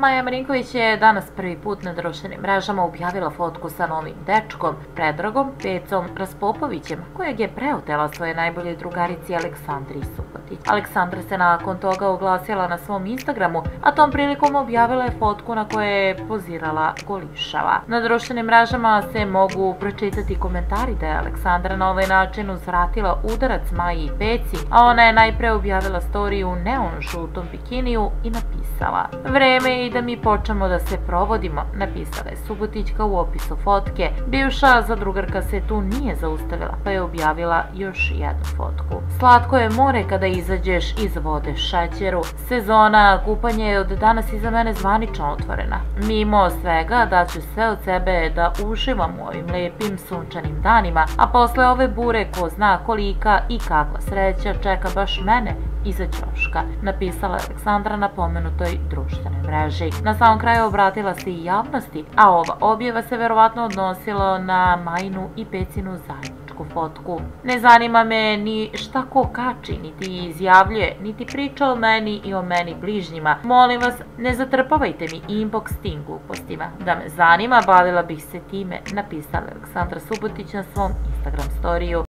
Maja Marinković je danas prvi put na društvenim mrežama objavila fotku sa novim dečkom, Predragom Pecom Raspopovićem, kojeg je preotela svoje najbolje drugarici Aleksandri Subotić. Aleksandra se nakon toga oglasila na svom Instagramu, a tom prilikom objavila je fotku na kojoj je pozirala golišava. Na društvenim mrežama se mogu pročitati komentari da je Aleksandra na ovaj način uzvratila udarac Maji i Peci, a ona je najpre objavila storiju u neon žutom bikiniju i napisala Vreme je da mi počnemo da se provodimo, napisala je Subotićka u opisu fotke. Bivša zadrugarka se tu nije zaustavila, pa je objavila još jednu fotku. Slatko je more kada izađeš iz vode šećeru. Sezona kupanja je od danas iza mene zvanično otvorena. Mimo svega da ću sve od sebe da uživam u ovim lepim sunčanim danima, a posle ove bure ko zna kolika i kakva sreća čeka baš mene iza ćoška, napisala Aleksandra na pomenutoj društvenoj mreži. Na samom kraju obratila se i javnosti, a ova objava se verovatno odnosila na Majinu i Pecinu zajedničku fotku. Ne zanima me ni šta ko kači, niti izjavljuje, niti priča o meni i o meni bližnjima. Molim vas, ne zatrpavajte mi inbox tim glupostima. Da me zanima, bavila bih se time, napisala Aleksandra Subotić na svom Instagram storiju.